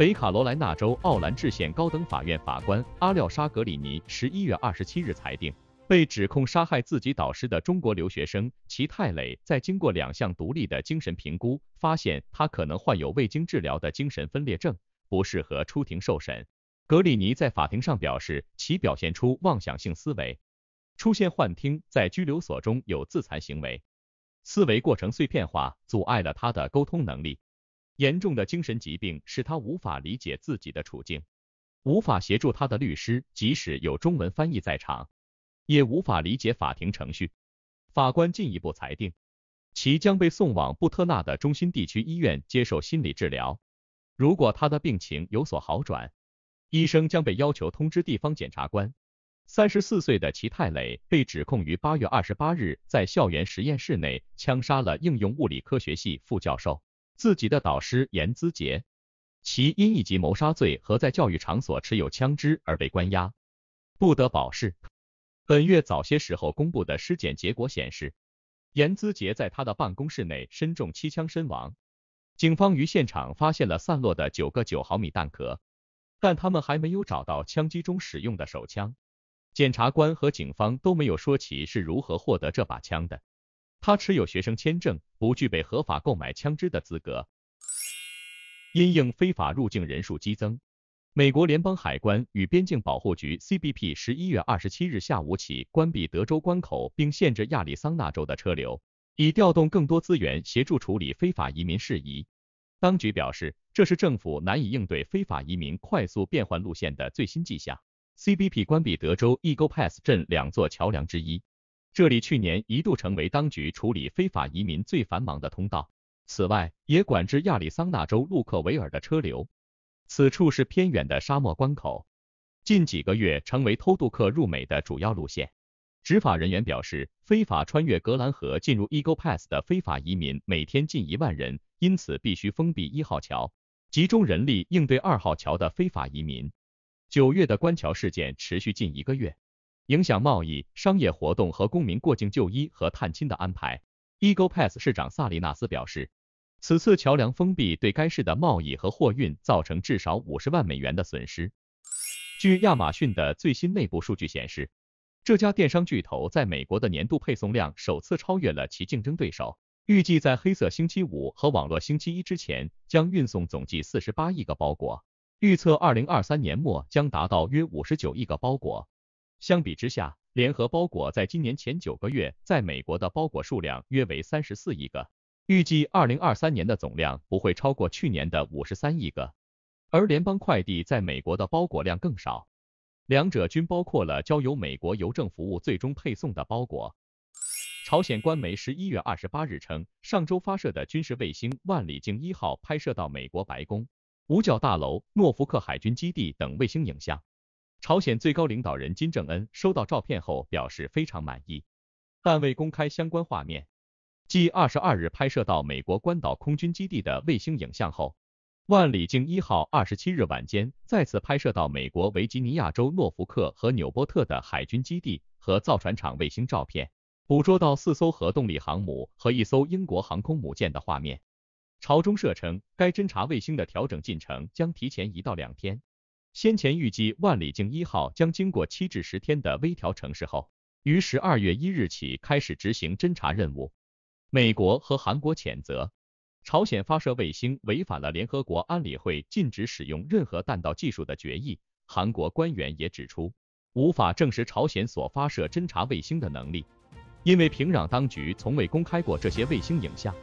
北卡罗来纳州奥兰治县高等法院法官阿廖沙·格里尼十一月二十七日裁定，被指控杀害自己导师的中国留学生齐泰磊，在经过两项独立的精神评估，发现他可能患有未经治疗的精神分裂症，不适合出庭受审。格里尼在法庭上表示，其表现出妄想性思维，出现幻听，在拘留所中有自残行为，思维过程碎片化，阻碍了他的沟通能力。严重的精神疾病使他无法理解自己的处境，无法协助他的律师，即使有中文翻译在场，也无法理解法庭程序。法官进一步裁定，其将被送往布特纳的中心地区医院接受心理治疗。如果他的病情有所好转，医生将被要求通知地方检察官。三十四岁的齐泰磊被指控于八月二十八日在校园实验室内枪杀了应用物理科学系副教授自己的导师严资杰，其因一级谋杀罪和在教育场所持有枪支而被关押，不得保释。本月早些时候公布的尸检结果显示，严资杰在他的办公室内身中七枪身亡。警方于现场发现了散落的九个九毫米弹壳。但他们还没有找到枪击中使用的手枪，检察官和警方都没有说起是如何获得这把枪的。他持有学生签证，不具备合法购买枪支的资格。因应非法入境人数激增，美国联邦海关与边境保护局 （CBP） 十一月二十七日下午起关闭德州关口，并限制亚利桑那州的车流，以调动更多资源协助处理非法移民事宜。当局表示，这是政府难以应对非法移民快速变换路线的最新迹象。CBP 关闭德州 Eagle Pass 镇两座桥梁之一，这里去年一度成为当局处理非法移民最繁忙的通道。此外，也管制亚利桑那州路克维尔的车流。此处是偏远的沙漠关口，近几个月成为偷渡客入美的主要路线。执法人员表示，非法穿越格兰河进入 Eagle Pass 的非法移民每天近一万人。因此，必须封闭一号桥，集中人力应对二号桥的非法移民。九月的关桥事件持续近一个月，影响贸易、商业活动和公民过境就医和探亲的安排。Eagle Pass 市长萨利纳斯表示，此次桥梁封闭对该市的贸易和货运造成至少五十万美元的损失。据亚马逊的最新内部数据显示，这家电商巨头在美国的年度配送量首次超越了其竞争对手。预计在黑色星期五和网络星期一之前将运送总计四十八亿个包裹，预测二零二三年末将达到约五十九亿个包裹。相比之下，联合包裹在今年前九个月在美国的包裹数量约为三十四亿个，预计二零二三年的总量不会超过去年的五十三亿个。而联邦快递在美国的包裹量更少，两者均包括了交由美国邮政服务最终配送的包裹。朝鲜官媒十一月二十八日称，上周发射的军事卫星万里镜一号拍摄到美国白宫、五角大楼、诺福克海军基地等卫星影像。朝鲜最高领导人金正恩收到照片后表示非常满意，但未公开相关画面。继二十二日拍摄到美国关岛空军基地的卫星影像后，万里镜一号二十七日晚间再次拍摄到美国维吉尼亚州诺福克和纽波特的海军基地和造船厂卫星照片。捕捉到四艘核动力航母和一艘英国航空母舰的画面。朝中社称，该侦察卫星的调整进程将提前一到两天。先前预计万里镜一号将经过七至十天的微调程试后，于十二月一日起开始执行侦察任务。美国和韩国谴责朝鲜发射卫星违反了联合国安理会禁止使用任何弹道技术的决议。韩国官员也指出，无法证实朝鲜所发射侦察卫星的能力。因为平壤当局从未公开过这些卫星影像。